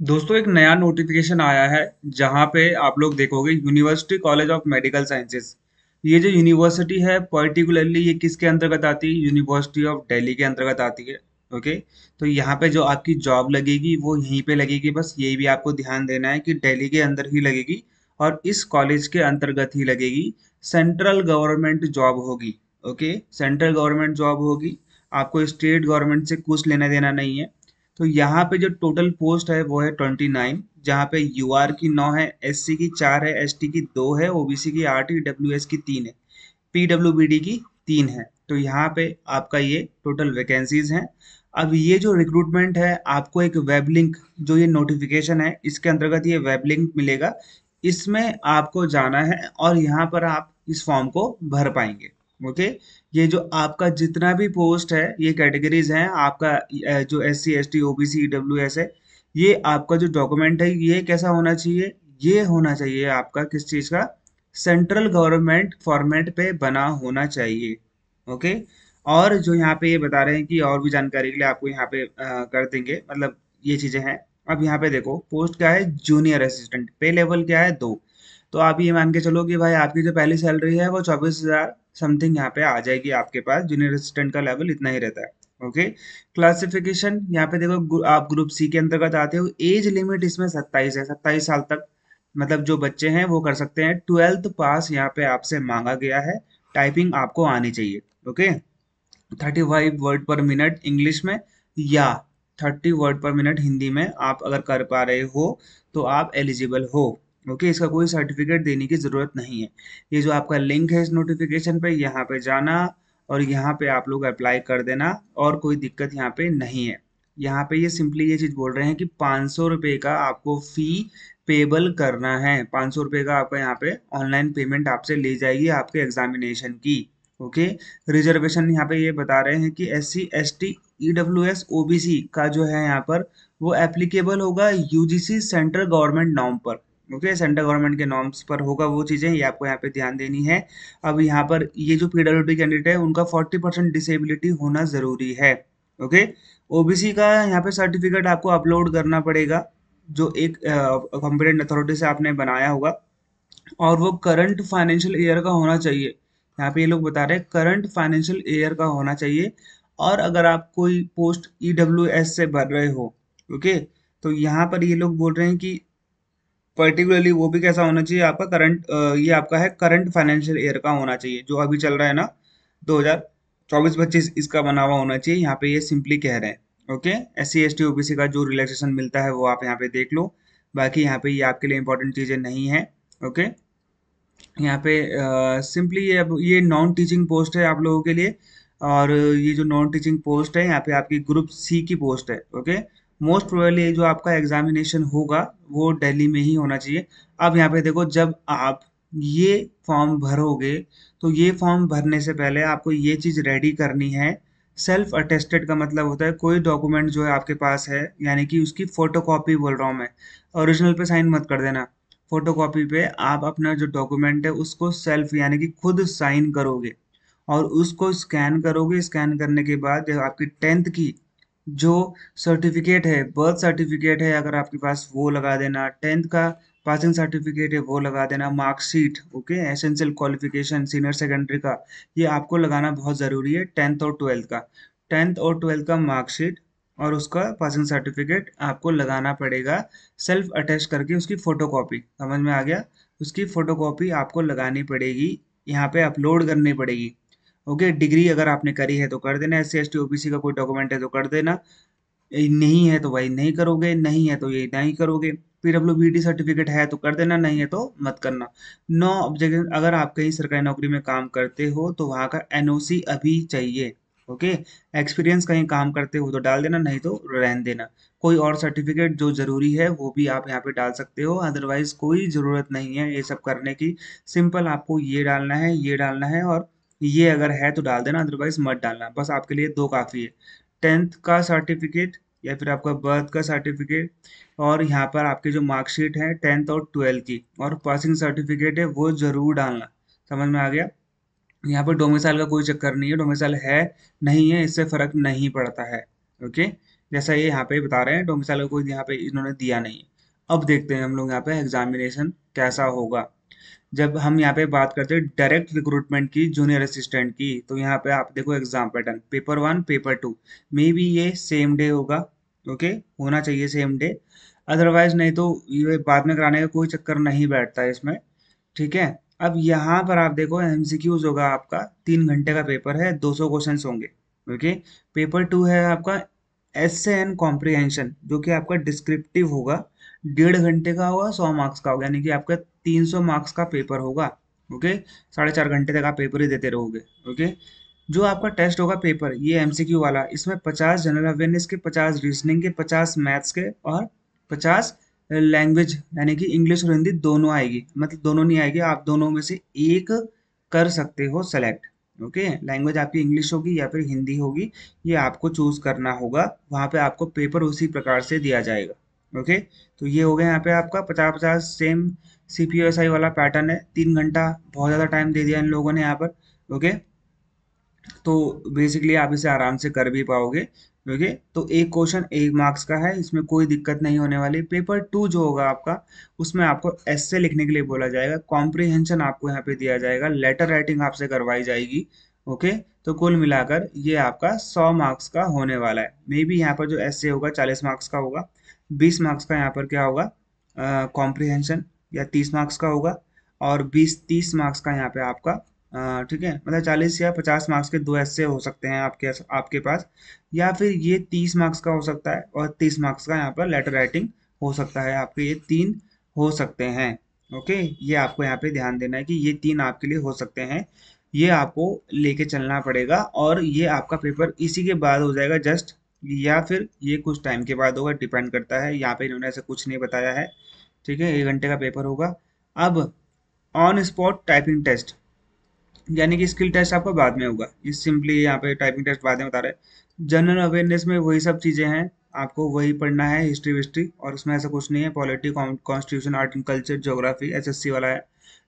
दोस्तों, एक नया नोटिफिकेशन आया है, जहाँ पे आप लोग देखोगे university college of medical sciences ये जो यूनिवर्सिटी है पर्टिकुलरली ये किसके अंतर्गत आती है? यूनिवर्सिटी ऑफ़ दिल्ली के अंतर्गत आती है ओके तो यहाँ पे जो आपकी जॉब लगेगी, वो यहीं पे लगेगी। बस ये भी आपको ध्यान देना है कि दिल्ली के अंदर ही लगेगी और इस कॉलेज के अंतर्गत ही लगेगी। सेंट्रल गवर्नमेंट जॉब होगी ओके सेंट्रल गवर्नमेंट जॉब होगी। आपको स्टेट गवर्नमेंट से कुछ लेना देना नहीं है। तो यहाँ पे जो टोटल पोस्ट है वो है ट्वेंटी नाइन जहाँ पे यू आर की नौ है एस सी की चार है एस टी की दो है ओबीसी की आठ है डब्ल्यू की तीन है पी डब्ल्यू बी डी की तीन है। तो यहाँ पे आपका ये टोटल वैकेंसीज हैं। अब ये जो रिक्रूटमेंट है, आपको एक वेब लिंक जो ये नोटिफिकेशन है, इसके अंतर्गत ये वेब लिंक मिलेगा। इसमें आपको जाना है और यहाँ पर आप इस फॉर्म को भर पाएँगे ओके ये जो आपका जितना भी पोस्ट है ये कैटेगरीज हैं आपका जो S C S T O B C W S है ये आपका जो डॉक्यूमेंट है ये कैसा होना चाहिए? ये होना चाहिए आपका किस चीज़ का? सेंट्रल गवर्नमेंट फॉर्मेट पे बना होना चाहिए ओके और जो यहाँ पे ये बता रहे हैं कि और भी जानकारी के लिए आपको यहाँ पे अ, कर देंगे मतलब ये चीज़ें हैं। अब यहाँ पे देखो पोस्ट क्या है? जूनियर असिस्टेंट पे लेवल क्या है? दो। तो आप ये मान के चलो कि भाई आपकी जो पहली सैलरी है वो चौबीस हज़ार समथिंग यहाँ पे आ जाएगी आपके पास जूनियर असिस्टेंट का लेवल इतना ही रहता है ओके क्लासिफिकेशन यहाँ पे देखो आप ग्रुप सी के अंतर्गत आते हो एज लिमिट इसमें सत्ताईस है, सत्ताईस साल तक मतलब जो बच्चे हैं वो कर सकते हैं। ट्वेल्थ पास यहाँ पे आपसे मांगा गया है टाइपिंग आपको आनी चाहिए okay thirty five word per minute English में, या thirty word per minute Hindi में आप अगर कर पा रहे हो तो आप एलिजिबल हो। ओके, इसका कोई सर्टिफिकेट देने की ज़रूरत नहीं है। ये जो आपका लिंक है इस नोटिफिकेशन पे, यहाँ पे जाना और यहाँ पे आप लोग अप्लाई कर देना और कोई दिक्कत यहाँ पे नहीं है। यहाँ पे ये सिंपली ये चीज़ बोल रहे हैं कि पाँच सौ रुपये का आपको फ़ी पेबल करना है। पाँच सौ रुपये का आपका यहाँ पे ऑनलाइन पेमेंट आपसे ली जाएगी आपके एग्जामिनेशन की, ओके? रिजर्वेशन यहाँ पे ये बता रहे हैं कि S C S T E W S O B C का जो है यहाँ पर वो एप्लीकेबल होगा यूजीसी सेंट्रल गवर्नमेंट नॉर्म पर। ओके सेंट्रल गवर्नमेंट के नॉर्म्स पर होगा वो चीज़ें, ये आपको यहाँ पे ध्यान देनी है। अब यहाँ पर ये जो पीडब्ल्यूडी कैंडिडेट है, उनका फोर्टी परसेंट डिसेबिलिटी होना ज़रूरी है। ओके ओबीसी का यहाँ पे सर्टिफिकेट आपको अपलोड करना पड़ेगा, जो एक कॉम्पिटेंट अथॉरिटी से आपने बनाया होगा। और वो करंट फाइनेंशियल ईयर का होना चाहिए। यहाँ पे ये लोग बता रहे हैं करंट फाइनेंशियल ईयर का होना चाहिए। और अगर आप कोई पोस्ट ई एस से भर रहे हो ओके तो यहाँ पर ये लोग बोल रहे हैं कि पर्टिकुलरली वो भी कैसा होना चाहिए आपका? करंट ये आपका है करंट फाइनेंशियल ईयर का होना चाहिए, जो अभी चल रहा है ना 2024-25 इसका बना हुआ होना चाहिए। यहाँ पे ये सिंपली कह रहे हैं okay S C S T OBC का जो रिलैक्सेशन मिलता है वो आप यहाँ पे देख लो। बाकी यहाँ पे ये आपके लिए इंपॉर्टेंट चीज़ें नहीं है ओके यहाँ पे सिंपली ये अब ये नॉन टीचिंग पोस्ट है आप लोगों के लिए। और ये जो नॉन टीचिंग पोस्ट है, यहाँ पे आपकी ग्रुप सी की पोस्ट है ओके मोस्ट प्रोबेबली जो आपका एग्जामिनेशन होगा, वो दिल्ली में ही होना चाहिए। अब यहाँ पे देखो, जब आप ये फॉर्म भरोगे तो ये फॉर्म भरने से पहले आपको ये चीज़ रेडी करनी है। सेल्फ अटेस्टेड का मतलब होता है, कोई डॉक्यूमेंट जो है आपके पास है, यानी कि उसकी फोटोकॉपी बोल रहा हूँ मैं। ओरिजिनल पे साइन मत कर देना। फोटोकॉपी पे आप अपना जो डॉक्यूमेंट है, उसको सेल्फ यानी कि खुद साइन करोगे। और उसको स्कैन करोगे स्कैन करने के बाद जो आपकी टेंथ की जो सर्टिफिकेट है बर्थ सर्टिफिकेट है, अगर आपके पास वो लगा देना टेंथ का पासिंग सर्टिफिकेट है, वो लगा देना marksheet okay essential qualification senior secondary का, ये आपको लगाना बहुत ज़रूरी है टेंथ और ट्वेल्थ का। टेंथ और ट्वेल्थ का मार्कशीट और उसका पासिंग सर्टिफिकेट आपको लगाना पड़ेगा सेल्फ अटैच करके उसकी फोटोकॉपी समझ में आ गया? उसकी फोटोकॉपी आपको लगानी पड़ेगी, यहाँ पे अपलोड करनी पड़ेगी। ओके, डिग्री अगर आपने करी है तो कर देना एस सी एस टी का कोई डॉक्यूमेंट है तो कर देना। नहीं है तो भाई नहीं करोगे, नहीं है तो ये नहीं करोगे। पीडब्ल्यूबीडी सर्टिफिकेट है तो कर देना, नहीं है तो मत करना। नो ऑब्जेक्शन अगर आप कहीं सरकारी नौकरी में काम करते हो तो वहाँ का एनओसी अभी चाहिए, ओके? एक्सपीरियंस कहीं काम करते हो तो डाल देना, नहीं तो रहन देना। कोई और सर्टिफिकेट जो ज़रूरी है वो भी आप यहाँ पे डाल सकते हो अदरवाइज़ कोई ज़रूरत नहीं है ये सब करने की। सिंपल आपको ये डालना है, ये डालना है और ये अगर है तो डाल देना अदरवाइज़ मत डालना। बस आपके लिए दो काफ़ी है। टेंथ का सर्टिफिकेट या फिर आपका बर्थ का सर्टिफिकेट और यहाँ पर आपके जो मार्कशीट है टेंथ और ट्वेल्थ की और पासिंग सर्टिफिकेट है, वो ज़रूर डालना। समझ में आ गया? यहाँ पर डोमिसाइल का कोई चक्कर नहीं है डोमिसाइल है नहीं है, इससे फ़र्क नहीं पड़ता है। ओके? जैसा ये यहाँ पे बता रहे हैं डोमिसाइल का कोई यहाँ पे इन्होंने दिया नहीं अब देखते हैं हम लोग यहाँ पे एग्जामिनेशन कैसा होगा। जब हम यहाँ पे बात करते हैं डायरेक्ट रिक्रूटमेंट की जूनियर असिस्टेंट की तो यहाँ पे आप देखो exam pattern paper one paper two may be ये सेम डे होगा ओके होना चाहिए सेम डे अदरवाइज़ नहीं तो ये बाद में कराने का कोई चक्कर नहीं बैठता इसमें, ठीक है? अब यहाँ पर आप देखो एमसीक्यूज होगा आपका, तीन घंटे का पेपर है 200 क्वेश्चंस होंगे ओके पेपर टू है आपका एस एंड कॉम्प्रिहेंशन जो कि आपका डिस्क्रिप्टिव होगा, डेढ़ घंटे का होगा, सौ मार्क्स का होगा, यानी कि आपका तीन सौ मार्क्स का पेपर होगा, ओके? साढ़े चार घंटे तक आप पेपर ही देते रहोगे, ओके? जो आपका टेस्ट होगा पेपर, ये एमसीक्यू वाला, इसमें पचास जनरल अवेयरनेस के, पचास रीजनिंग के, पचास मैथ्स के और पचास लैंग्वेज यानी कि इंग्लिश और हिंदी दोनों आएगी। मतलब दोनों नहीं आएगी, आप दोनों में से एक कर सकते हो सेलेक्ट ओके? लैंग्वेज आपकी इंग्लिश होगी या फिर हिंदी होगी, ये आपको चूज़ करना होगा। वहाँ पे आपको पेपर उसी प्रकार से दिया जाएगा, ओके? तो ये हो गया यहाँ पे आपका पचास पचास same C P S I वाला पैटर्न है। तीन घंटा बहुत ज़्यादा टाइम दे दिया इन लोगों ने यहाँ पर ओके तो बेसिकली आप इसे आराम से कर भी पाओगे ओके तो एक क्वेश्चन एक मार्क्स का है, इसमें कोई दिक्कत नहीं होने वाली। पेपर टू जो होगा आपका, उसमें आपको एससे लिखने के लिए बोला जाएगा। कॉम्प्रिहेंशन आपको यहाँ पे दिया जाएगा। लेटर राइटिंग आपसे करवाई जाएगी ओके तो कुल मिलाकर ये आपका सौ मार्क्स का होने वाला है। मे बी यहाँ पर जो एससे होगा, चालीस मार्क्स का होगा। बीस मार्क्स का यहाँ पर क्या होगा? कॉम्प्रिहेंशन या तीस मार्क्स का होगा और बीस, तीस मार्क्स का यहाँ पे आपका ठीक है? मतलब चालीस या पचास मार्क्स के दो ऐसे हो सकते हैं आपके आपके पास। या फिर ये तीस मार्क्स का हो सकता है और तीस मार्क्स का यहाँ पर लेटर राइटिंग हो सकता है। आपके ये तीन हो सकते हैं ओके ये आपको यहाँ पे ध्यान देना है कि ये तीन आपके लिए हो सकते हैं। ये आपको लेके चलना पड़ेगा और ये आपका पेपर इसी के बाद हो जाएगा जस्ट या फिर ये कुछ टाइम के बाद होगा डिपेंड करता है। यहाँ पे इन्होंने ऐसा कुछ नहीं बताया है। ठीक है, एक घंटे का पेपर होगा। अब ऑन स्पॉट टाइपिंग टेस्ट यानी कि स्किल टेस्ट आपका बाद में होगा। ये सिंपली यहाँ पे टाइपिंग टेस्ट बाद में बता रहे हैं। जनरल अवेयरनेस में वही सब चीज़ें हैं। आपको वही पढ़ना है हिस्ट्री विस्ट्री, और उसमें ऐसा कुछ नहीं है। Polity constitution art and culture geography SSC वाला है।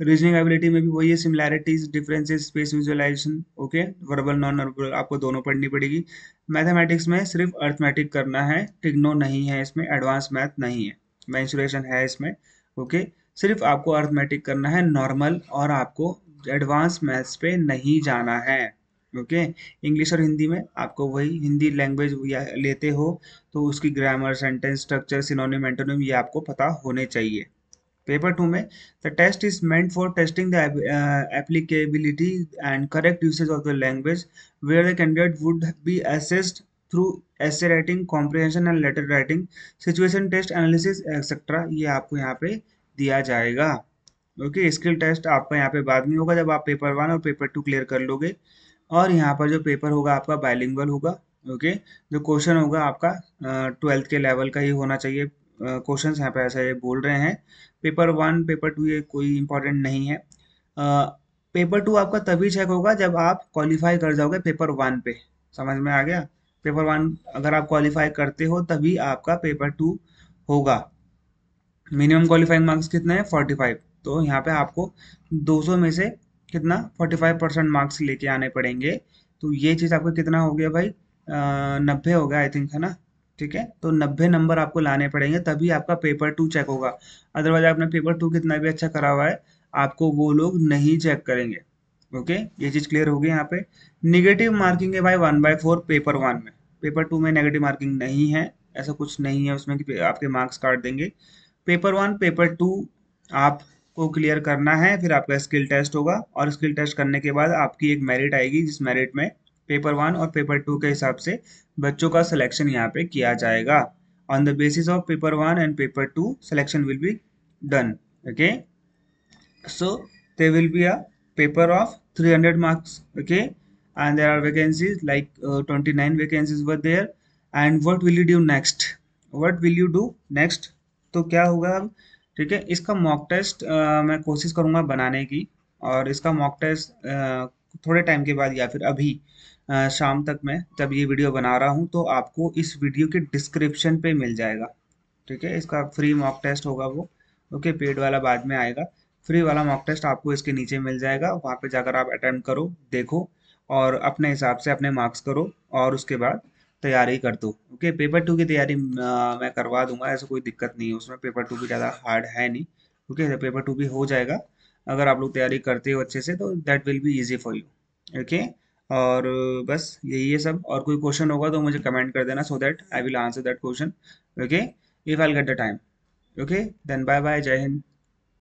रीजनिंग एबिलिटी में भी वही है। Similarities differences space visualisation okay verbal non verbal आपको दोनों पढ़नी पड़ेगी। मैथमेटिक्स में सिर्फ़ अर्थमेटिक करना है। टिग्नो नहीं है इसमें एडवांस मैथ नहीं है। मैंसुरेशन है इसमें ओके सिर्फ़ आपको अर्थमेटिक करना है नॉर्मल और आपको एडवांस मैथ्स पे नहीं जाना है ओके इंग्लिश और हिंदी में आपको वही हिंदी लैंग्वेज लेते हो तो उसकी grammar sentence structure synonym antonym ये आपको पता होने चाहिए। पेपर टू में the test is meant for testing the applicability and correct usage of the language where the candidate would be assessed through essay writing comprehension and letter writing situation test analysis etcetera ये आपको यहाँ पे दिया जाएगा। Okay skill test आपका यहाँ पे बाद में होगा जब आप पेपर वन और पेपर टू क्लियर कर लोगे। और यहाँ पर जो पेपर होगा, आपका बायलिंगुअल होगा। ओके जो क्वेश्चन होगा आपका ट्वेल्थ के लेवल का ही होना चाहिए। क्वेश्चंस यहाँ पे ऐसा बोल रहे हैं। पेपर वन पेपर टू ये कोई इंपॉर्टेंट नहीं है। पेपर टू आपका तभी चेक होगा जब आप क्वालिफाई कर जाओगे पेपर वन पे। समझ में आ गया? पेपर वन, अगर आप क्वालिफाई करते हो, तभी आपका पेपर टू होगा। मिनिमम क्वालिफाइंग मार्क्स कितने हैं? फोर्टी फाइव तो यहाँ पे आपको 200 में से कितना? 45 परसेंट मार्क्स लेके आने पड़ेंगे। तो ये चीज़ आपको कितना हो गया भाई? नब्बे हो गया आई थिंक है ना? ठीक है? तो नब्बे नंबर आपको लाने पड़ेंगे, तभी आपका पेपर टू चेक होगा। अदरवाइज़ आपने पेपर टू कितना भी अच्छा करा हुआ है, आपको वो लोग नहीं चेक करेंगे। ओके ये चीज़ क्लियर होगी यहाँ पे। निगेटिव मार्किंग है भाई one by four paper one में। पेपर टू में नेगेटिव मार्किंग नहीं है। ऐसा कुछ नहीं है उसमें कि आपके मार्क्स काट देंगे। पेपर वन पेपर टू आपको क्लियर करना है, फिर आपका स्किल टेस्ट होगा। और स्किल टेस्ट करने के बाद आपकी एक मेरिट आएगी, जिस मेरिट में पेपर वन और पेपर टू के हिसाब से बच्चों का सिलेक्शन यहाँ पे किया जाएगा। On the basis of paper one and paper two selection will be done okay so they will be a paper of 300 marks okay? And there are vacancies like uh, 29 vacancies were there. And what will you do next? What will you do next? तो क्या होगा अब? ठीक है इसका mock test मैं कोशिश करूँगा बनाने की। और इसका मॉक टेस्ट थोड़े टाइम के बाद या फिर अभी आ, शाम तक मैं जब ये वीडियो बना रहा हूँ तो आपको इस वीडियो के डिस्क्रिप्शन पे मिल जाएगा। ठीक है इसका फ्री मॉक टेस्ट होगा वो। ओके पेड वाला बाद में आएगा। फ्री वाला मॉक टेस्ट आपको इसके नीचे मिल जाएगा। वहाँ पे जाकर आप अटेम्प्ट करो, देखो और अपने हिसाब से अपने मार्क्स करो और उसके बाद तैयारी कर दो। ओके पेपर टू की तैयारी मैं करवा दूँगा, ऐसा कोई दिक्कत नहीं है। उसमें पेपर टू भी ज़्यादा हार्ड है नहीं। ओके पेपर टू भी हो जाएगा। अगर आप लोग तैयारी करते हो अच्छे से तो that will be easy for you okay और बस यही है सब। और कोई क्वेश्चन होगा तो मुझे कमेंट कर देना so that I will answer that question okay if I get the time okay then bye bye Jai Hind